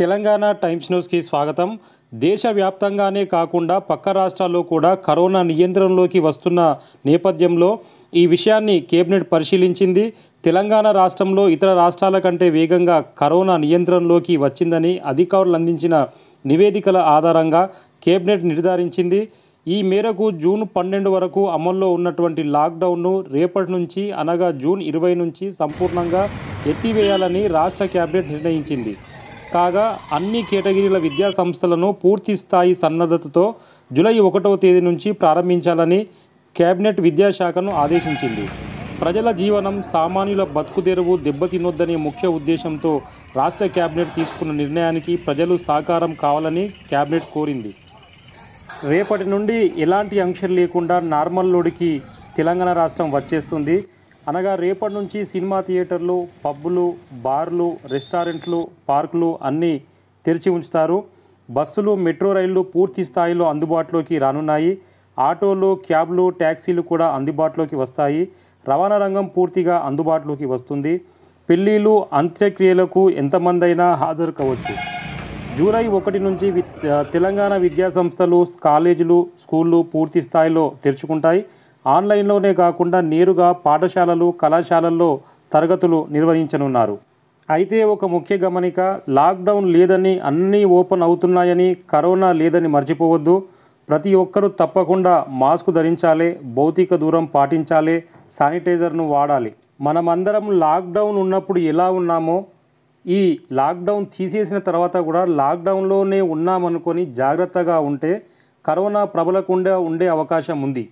Telangana times న్యూస్కి స్వాగతం. దేశవ్యాప్తంగానే కాకుండా పక్క రాష్ట్రాల్లో కూడా కరోనా నియంత్రణలోకి వస్తున్న నేపథ్యంలో ఈ విషయాన్ని కేబినెట్ పరిశీలించింది. తెలంగాణ రాష్ట్రంలో ఇతర రాష్ట్రాల కంటే వేగంగా కరోనా నియంత్రణలోకి వచ్చిందని అధికారులు అందించిన నివేదికల ఆధారంగా కేబినెట్ నిర్ధారించింది. ఈ మేరకు జూన్ పన్నెండు వరకు అమల్లో ఉన్నటువంటి లాక్డౌన్ను రేపటి నుంచి అనగా జూన్ ఇరవై నుంచి సంపూర్ణంగా ఎత్తివేయాలని రాష్ట్ర కేబినెట్ నిర్ణయించింది. కాగా అన్ని కేటగిరీల విద్యా సంస్థలను పూర్తి స్థాయి సన్నద్ధతతో జూలై ఒకటవ తేదీ నుంచి ప్రారంభించాలని కేబినెట్ విద్యాశాఖను ఆదేశించింది. ప్రజల జీవనం సామాన్యుల బతుకుదెరువు దెబ్బతినొద్దనే ముఖ్య ఉద్దేశంతో రాష్ట్ర కేబినెట్ తీసుకున్న నిర్ణయానికి ప్రజలు సహకారం కావాలని కేబినెట్ కోరింది. రేపటి నుండి ఎలాంటి అంశం లేకుండా నార్మల్ లోడికి తెలంగాణ రాష్ట్రం వచ్చేస్తుంది. అనగా రేపటి నుంచి సినిమా థియేటర్లు పబ్బులు బార్లు రెస్టారెంట్లు పార్కులు అన్నీ తెరిచి ఉంచుతారు. బస్సులు మెట్రో రైళ్ళు పూర్తి స్థాయిలో అందుబాటులోకి రానున్నాయి. ఆటోలు క్యాబ్లు ట్యాక్సీలు కూడా అందుబాటులోకి వస్తాయి. రవాణా రంగం పూర్తిగా అందుబాటులోకి వస్తుంది. పెళ్ళిళ్ళు అంత్యక్రియలకు ఎంతమందైనా హాజరు కావచ్చు. జూలై ఒకటి నుంచి వి- తెలంగాణ విద్యా సంస్థలు కాలేజీలు స్కూళ్ళు పూర్తి స్థాయిలో తెరుచుకుంటాయి. ఆన్లైన్లోనే కాకుండా నేరుగా పాఠశాలలు కళాశాలల్లో తరగతులు నిర్వహించనున్నారు. అయితే ఒక ముఖ్య గమనిక లాక్డౌన్ లేదని అన్నీ ఓపెన్ అవుతున్నాయని కరోనా లేదని మర్చిపోవద్దు. ప్రతి ఒక్కరూ తప్పకుండా మాస్క్ ధరించాలి భౌతిక దూరం పాటించాలి శానిటైజర్ను వాడాలి. మనమందరం లాక్డౌన్ ఉన్నప్పుడు ఎలా ఉన్నామో ఈ లాక్డౌన్ తీసేసిన తర్వాత కూడా లాక్డౌన్లోనే ఉన్నామనుకొని జాగ్రత్తగా ఉంటే కరోనా ప్రబలకుండా ఉండే అవకాశం ఉంది.